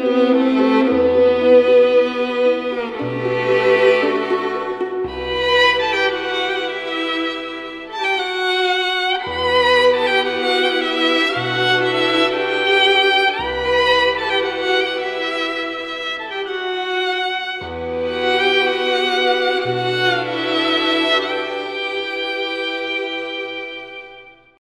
Mm-hmm.